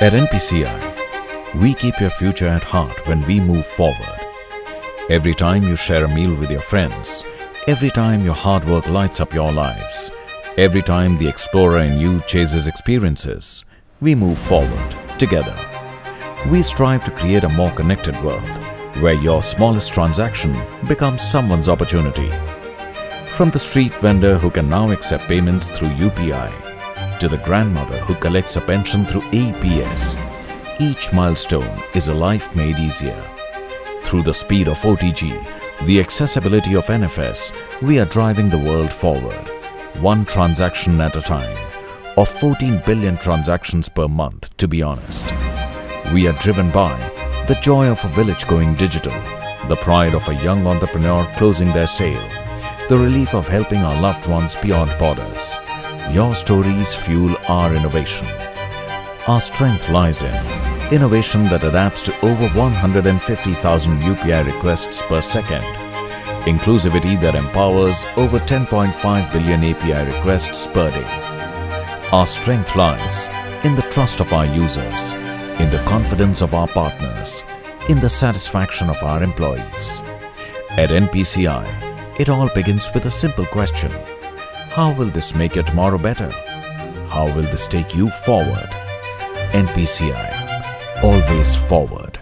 At NPCI, we keep your future at heart when we move forward. Every time you share a meal with your friends, every time your hard work lights up your lives, every time the explorer in you chases experiences, we move forward together. We strive to create a more connected world where your smallest transaction becomes someone's opportunity. From the street vendor who can now accept payments through UPI to the grandmother who collects a pension through APS, each milestone is a life made easier. Through the speed of OTG, the accessibility of NFS, we are driving the world forward, one transaction at a time, or 14 billion transactions per month to be honest. We are driven by the joy of a village going digital, the pride of a young entrepreneur closing their sale, the relief of helping our loved ones beyond borders. Your stories fuel our innovation. Our strength lies in innovation that adapts to over 150,000 UPI requests per second, inclusivity that empowers over 10.5 billion API requests per day. Our strength lies in the trust of our users, in the confidence of our partners, in the satisfaction of our employees. At NPCI, it all begins with a simple question. How will this make your tomorrow better? How will this take you forward? NPCI, always forward.